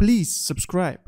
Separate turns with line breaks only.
Please subscribe.